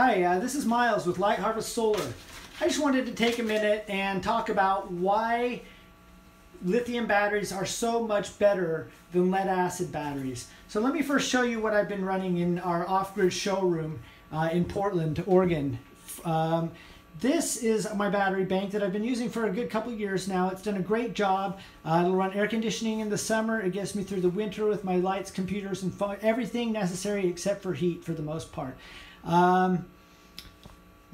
Hi, uh, this is Miles with Light Harvest Solar. I just wanted to take a minute and talk about why lithium batteries are so much better than lead acid batteries. So let me first show you what I've been running in our off-grid showroom uh, in Portland, Oregon. Um, this is my battery bank that I've been using for a good couple years now. It's done a great job. Uh, it'll run air conditioning in the summer. It gets me through the winter with my lights, computers, and everything necessary except for heat for the most part. Um,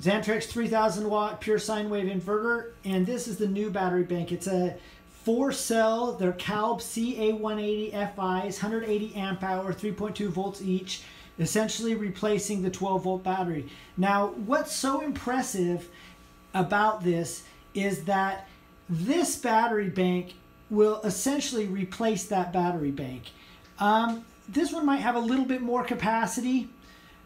Xantrex 3000 watt pure sine wave inverter, and this is the new battery bank. It's a four cell, they're Calb CA180 FIs, 180 amp hour, 3.2 volts each, essentially replacing the 12 volt battery. Now, what's so impressive about this is that this battery bank will essentially replace that battery bank. Um, this one might have a little bit more capacity,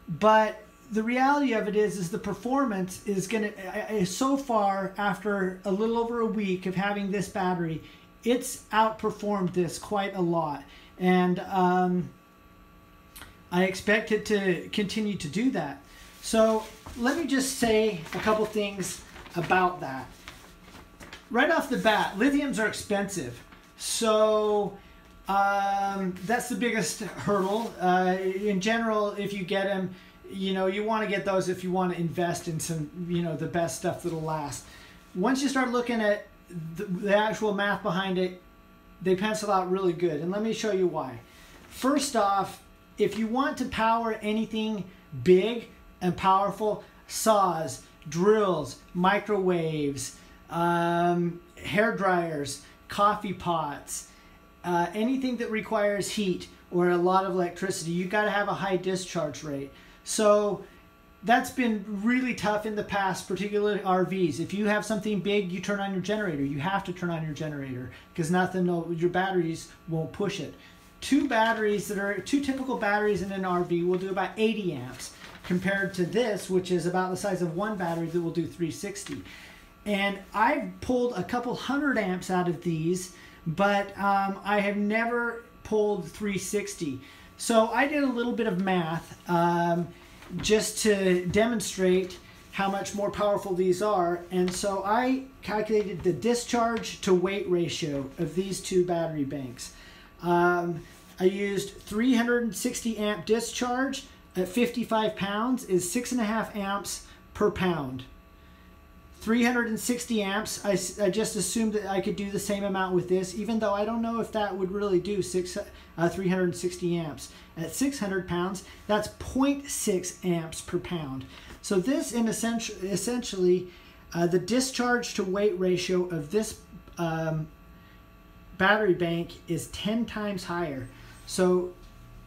but the reality of it is is the performance is going to so far after a little over a week of having this battery it's outperformed this quite a lot and um, i expect it to continue to do that so let me just say a couple things about that right off the bat lithiums are expensive so um, that's the biggest hurdle uh, in general if you get them you know, you want to get those if you want to invest in some, you know, the best stuff that'll last. Once you start looking at the, the actual math behind it, they pencil out really good. And let me show you why. First off, if you want to power anything big and powerful, saws, drills, microwaves, um, hair dryers, coffee pots, uh, anything that requires heat or a lot of electricity, you got to have a high discharge rate. So that's been really tough in the past, particularly RVs. If you have something big, you turn on your generator. You have to turn on your generator because nothing, no, your batteries won't push it. Two batteries that are two typical batteries in an RV will do about 80 amps compared to this, which is about the size of one battery that will do 360. And I've pulled a couple hundred amps out of these, but um, I have never pulled 360. So I did a little bit of math um, just to demonstrate how much more powerful these are. And so I calculated the discharge to weight ratio of these two battery banks. Um, I used 360 amp discharge at 55 pounds is six and a half amps per pound. 360 amps, I, I just assumed that I could do the same amount with this, even though I don't know if that would really do six, uh, 360 amps. At 600 pounds, that's 0.6 amps per pound. So this, in essential, essentially, uh, the discharge to weight ratio of this um, battery bank is 10 times higher. So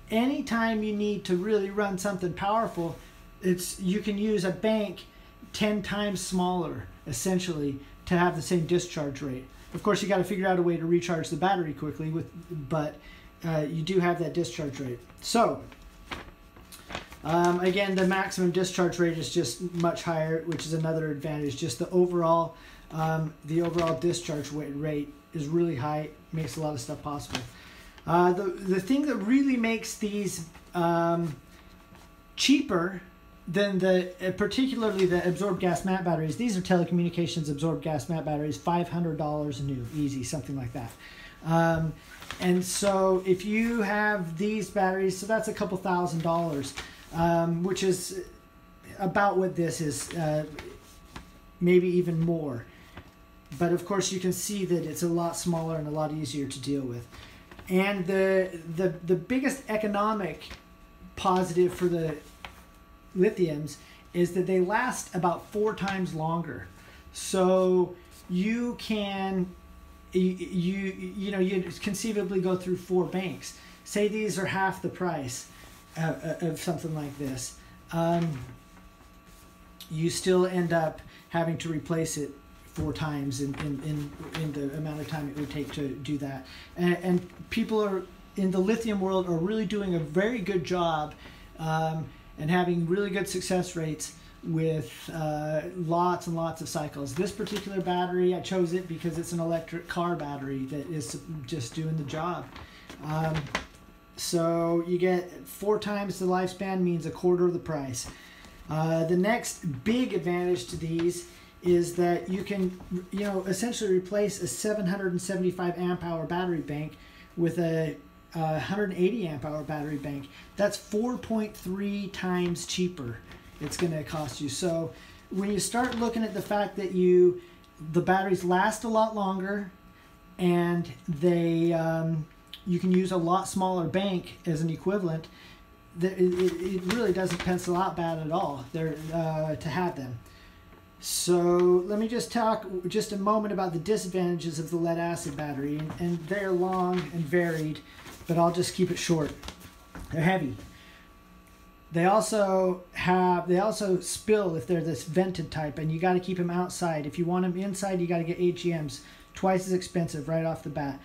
anytime you need to really run something powerful, it's you can use a bank 10 times smaller, essentially, to have the same discharge rate. Of course, you got to figure out a way to recharge the battery quickly, with, but uh, you do have that discharge rate. So, um, again, the maximum discharge rate is just much higher, which is another advantage. Just the overall, um, the overall discharge rate is really high, makes a lot of stuff possible. Uh, the the thing that really makes these um, cheaper than the uh, particularly the absorbed glass mat batteries these are telecommunications absorbed glass mat batteries $500 new easy something like that um, and so if you have these batteries so that's a couple thousand dollars um, which is about what this is uh, maybe even more but of course you can see that it's a lot smaller and a lot easier to deal with and the the, the biggest economic positive for the lithiums is that they last about four times longer. So you can you you, you know you conceivably go through four banks. Say these are half the price of, of something like this. Um, you still end up having to replace it four times in, in, in, in the amount of time it would take to do that. And, and people are in the lithium world are really doing a very good job um, and having really good success rates with uh, lots and lots of cycles. This particular battery, I chose it because it's an electric car battery that is just doing the job. Um, so you get four times the lifespan means a quarter of the price. Uh, the next big advantage to these is that you can, you know, essentially replace a 775 amp hour battery bank with a, a 180 amp hour battery bank. That's 4.3 times cheaper. It's going to cost you. So when you start looking at the fact that you, the batteries last a lot longer, and they, um, you can use a lot smaller bank as an equivalent. It, it really doesn't pencil out bad at all. There uh, to have them. So let me just talk just a moment about the disadvantages of the lead acid battery, and, they're long and varied, but I'll just keep it short. They're heavy. They also have they also spill if they're this vented type, and you got to keep them outside. If you want them inside, you got to get AGMs, twice as expensive right off the bat.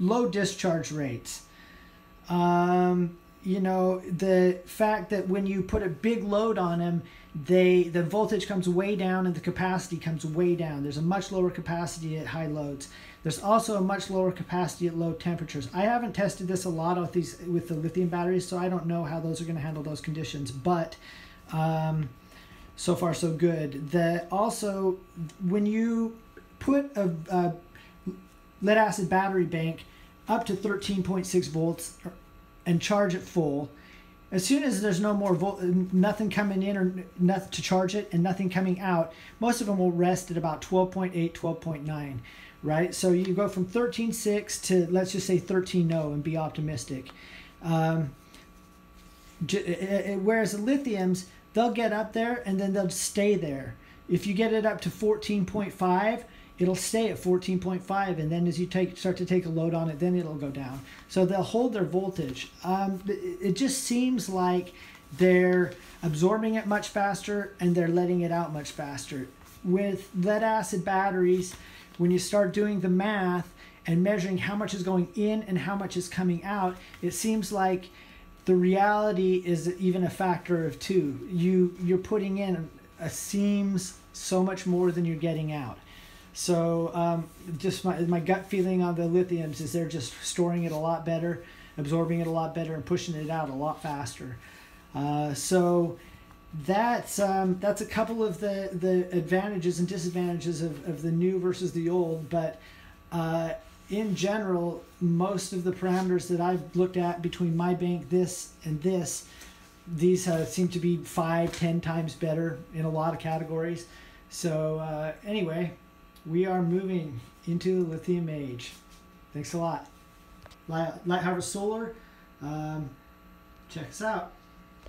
Low discharge rates. Um, you know the fact that when you put a big load on them they the voltage comes way down and the capacity comes way down. There's a much lower capacity at high loads. There's also a much lower capacity at low temperatures. I haven't tested this a lot with these with the lithium batteries, so I don't know how those are going to handle those conditions. But um, so far so good. The also when you put a, a lead acid battery bank up to 13.6 volts and charge it full as soon as there's no more volt, nothing coming in or nothing to charge it and nothing coming out, most of them will rest at about 12.8, 12.9, right? So you go from 13.6 to let's just say 13.0 and be optimistic. Um, whereas the lithiums, they'll get up there and then they'll stay there. If you get it up to 14.5, it'll stay at 14.5 and then as you take start to take a load on it then it'll go down. So they'll hold their voltage. Um, it just seems like they're absorbing it much faster and they're letting it out much faster. With lead acid batteries when you start doing the math and measuring how much is going in and how much is coming out it seems like the reality is even a factor of two. You you're putting in a seems so much more than you're getting out so um, just my, my gut feeling on the lithiums is they're just storing it a lot better, absorbing it a lot better, and pushing it out a lot faster. Uh, so that's um, that's a couple of the, the advantages and disadvantages of, of the new versus the old. But uh, in general, most of the parameters that I've looked at between my bank, this and this, these uh, seem to be five, ten times better in a lot of categories. So uh, anyway, we are moving into the lithium age. Thanks a lot. Light, Light Harvest Solar, um, check us out.